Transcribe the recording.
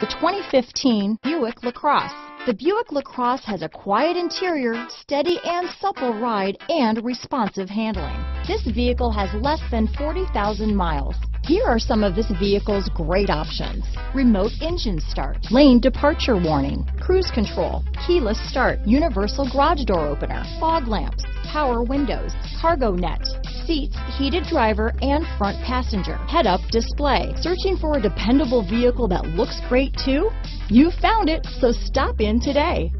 The 2015 Buick LaCrosse. The Buick LaCrosse has a quiet interior, steady and supple ride, and responsive handling. This vehicle has less than 40,000 miles. Here are some of this vehicle's great options. Remote engine start, lane departure warning, cruise control, keyless start, universal garage door opener, fog lamps, power windows, cargo net, seats, heated driver and front passenger, head-up display. Searching for a dependable vehicle that looks great too? You found it, so stop in today.